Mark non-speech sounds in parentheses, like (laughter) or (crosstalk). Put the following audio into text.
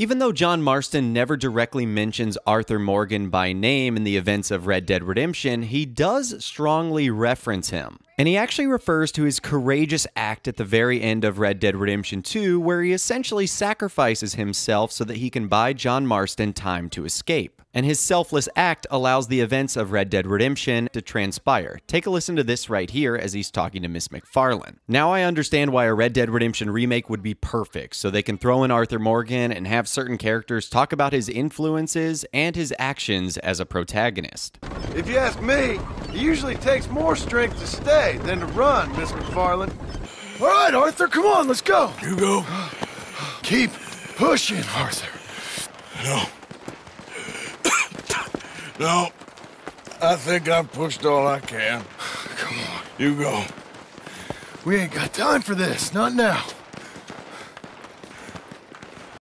Even though John Marston never directly mentions Arthur Morgan by name in the events of Red Dead Redemption, he does strongly reference him. And he actually refers to his courageous act at the very end of Red Dead Redemption 2, where he essentially sacrifices himself so that he can buy John Marston time to escape. And his selfless act allows the events of Red Dead Redemption to transpire. Take a listen to this right here as he's talking to Miss MacFarlane. Now I understand why a Red Dead Redemption remake would be perfect, so they can throw in Arthur Morgan and have certain characters talk about his influences and his actions as a protagonist. If you ask me, it usually takes more strength to stay than to run, Miss MacFarlane. All right, Arthur, come on, let's go. You go. Keep pushing, Arthur. No. (coughs) no. I think I've pushed all I can. (sighs) Come on. You go. We ain't got time for this, not now.